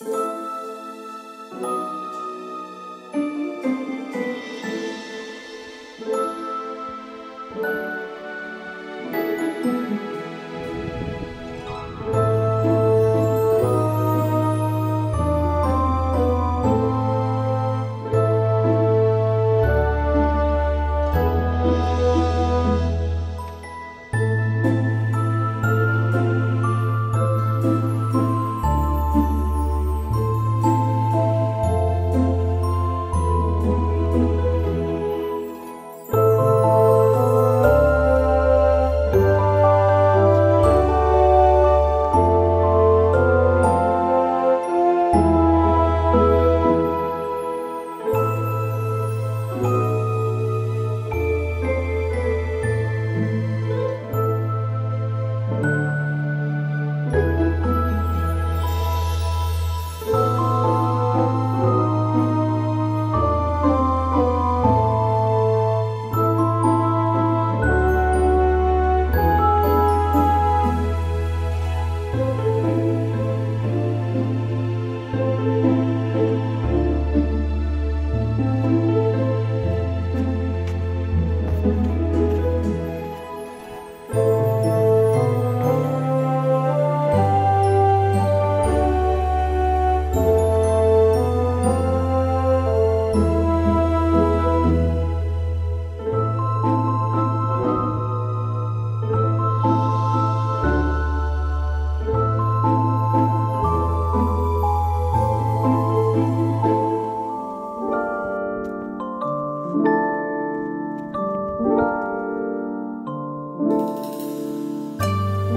you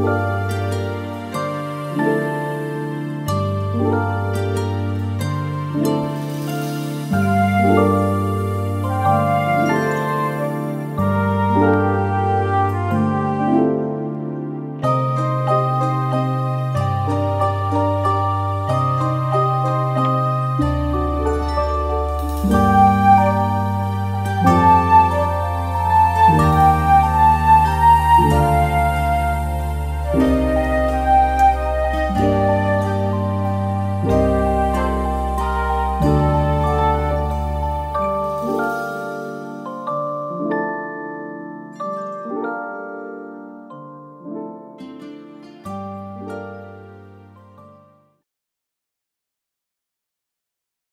Música